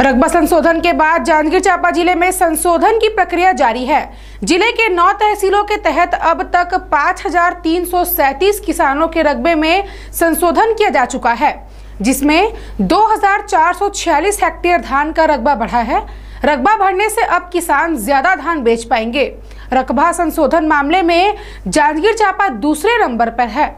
रकबा संशोधन के बाद जांजगीर चांपा ज़िले में संशोधन की प्रक्रिया जारी है। ज़िले के नौ तहसीलों के तहत अब तक 5,337 किसानों के रकबे में संशोधन किया जा चुका है जिसमें 2,446 हेक्टेयर धान का रकबा बढ़ा है। रकबा बढ़ने से अब किसान ज़्यादा धान बेच पाएँगे। रकबा संशोधन मामले में जांजगीर चांपा दूसरे नंबर पर है।